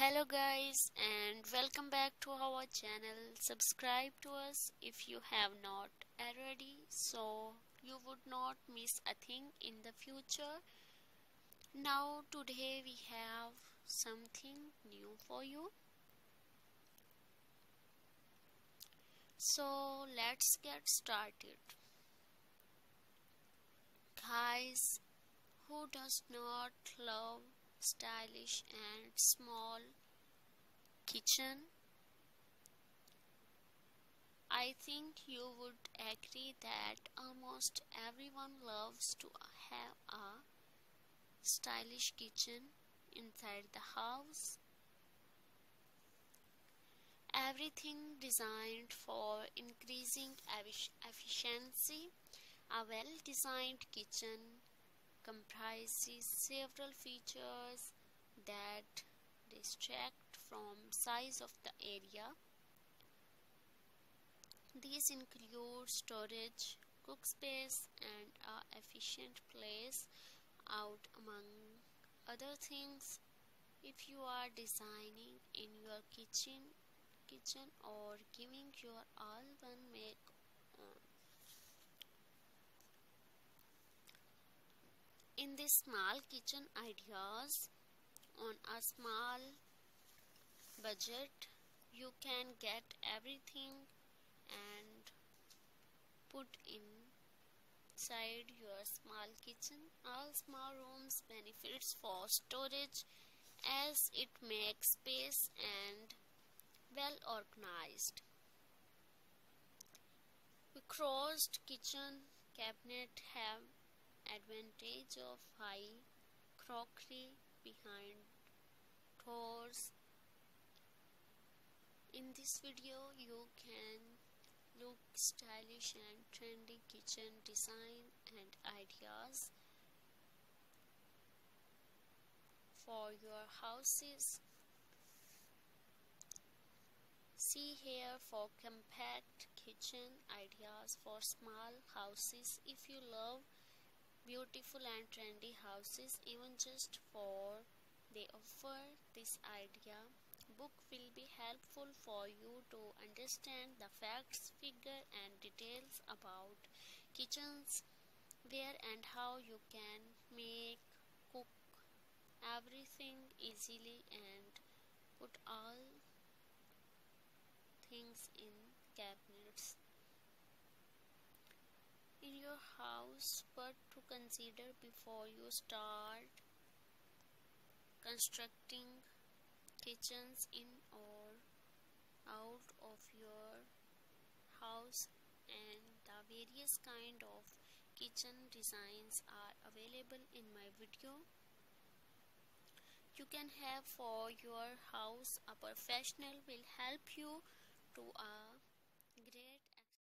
hello guys and welcome back to our channel. Subscribe to us if you have not already so you would not miss a thing in the future. Now today we have something new for you. So let's get started. Guys who does not love stylish and small kitchen I think you would agree that almost everyone loves to have a stylish kitchen inside the house. Everything designed for increasing efficiency. A well designed kitchen comprises several features that distract from size of the area. These include storage, cook space and a efficient place out among other things. If you are designing in your kitchen kitchen or giving your all one make these small kitchen ideas on a small budget. You can get everything and put inside your small kitchen. All small rooms benefits for storage as it makes space and well organized. We crossed kitchen cabinet have advantage of high crockery behind doors. In this video you can look stylish and trendy kitchen design and ideas for your houses. See here for compact kitchen ideas for small houses. If you love beautiful and trendy houses even just for they offer this idea. Book will be helpful for you to understand the facts figure and details about kitchens where and how you can make cook everything easily and put all things in cabinets in your house but to consider before you start constructing kitchens in or out of your house and the various kind of kitchen designs are available in my video. You can have for your house a professional will help you to a